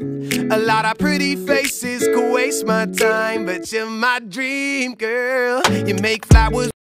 A lot of pretty faces could waste my time, but you're my dream girl. You make flowers.